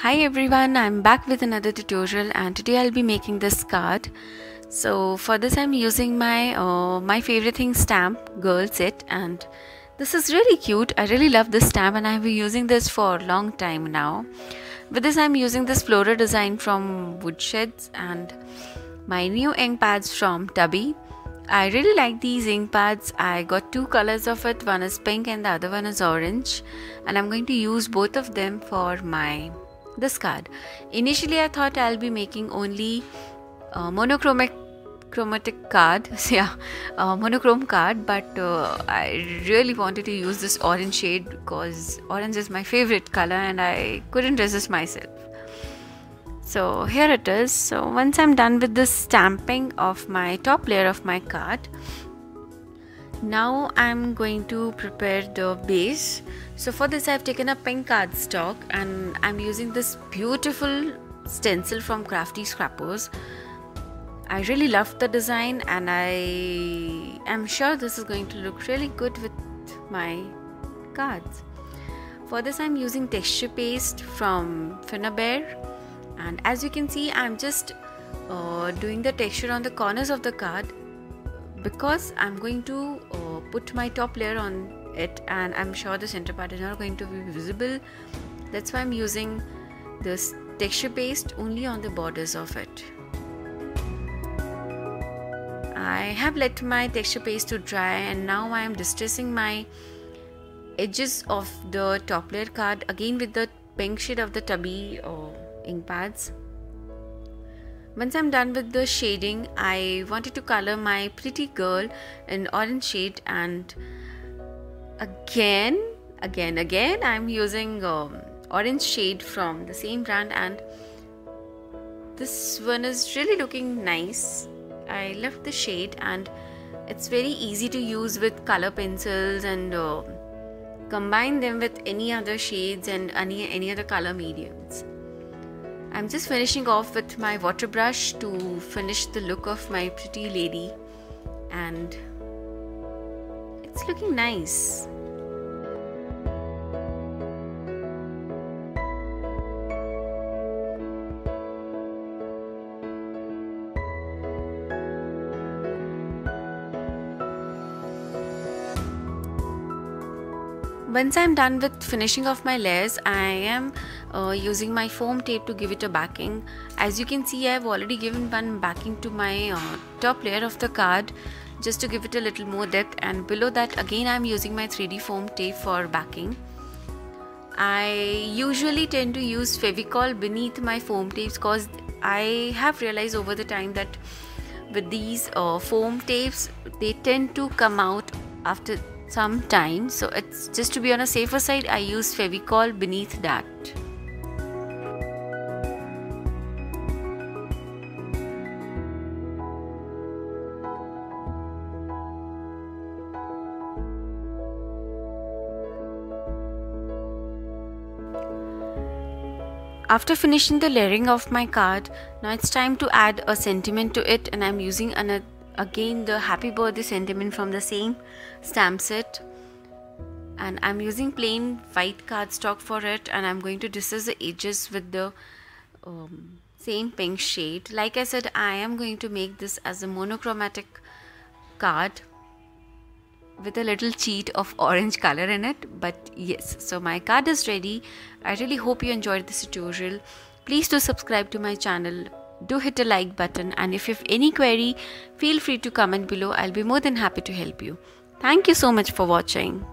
Hi everyone, I'm back with another tutorial and today I'll be making this card. So for this I'm using my uh, my favorite thing stamp Girl it and this is really cute. I really love this stamp and I've been using this for a long time now. With this I'm using this floral design from Woodsheds and my new ink pads from Tubby. I really like these ink pads. I got two colors of it. One is pink and the other one is orange. And I'm going to use both of them for my this card. Initially, I thought I'll be making only uh, monochromatic chromatic card yeah uh, monochrome card but uh, i really wanted to use this orange shade because orange is my favorite color and i couldn't resist myself so here it is. So once i'm done with this stamping of my top layer of my card now I'm going to prepare the base. So for this I've taken a pink cardstock and I'm using this beautiful stencil from Crafty Scrappers. I really love the design and I am sure this is going to look really good with my cards. For this I'm using texture paste from Finnabair and as you can see I'm just uh, doing the texture on the corners of the card because I'm going to uh, put my top layer on it and I'm sure the center part is not going to be visible. That's why I'm using this texture paste only on the borders of it. I have let my texture paste to dry and now I am distressing my edges of the top layer card again with the pink shade of the tubby uh, ink pads once I'm done with the shading, I wanted to color my pretty girl in orange shade and again, again, again, I'm using um, orange shade from the same brand and this one is really looking nice. I love the shade and it's very easy to use with color pencils and uh, combine them with any other shades and any, any other color mediums. I'm just finishing off with my water brush to finish the look of my pretty lady and it's looking nice. Once I'm done with finishing off my layers I am uh, using my foam tape to give it a backing. As you can see I've already given one backing to my uh, top layer of the card just to give it a little more depth. And below that again I'm using my 3D foam tape for backing. I usually tend to use Fevicol beneath my foam tapes because I have realized over the time that with these uh, foam tapes they tend to come out after some time. So it's just to be on a safer side I use Fevicol beneath that. After finishing the layering of my card, now it's time to add a sentiment to it and I'm using another again the happy birthday sentiment from the same stamp set. And I'm using plain white cardstock for it and I'm going to distress the edges with the um, same pink shade. Like I said I am going to make this as a monochromatic card with a little cheat of orange color in it but yes so my card is ready. I really hope you enjoyed this tutorial. Please do subscribe to my channel do hit a like button and if you have any query feel free to comment below. I'll be more than happy to help you. Thank you so much for watching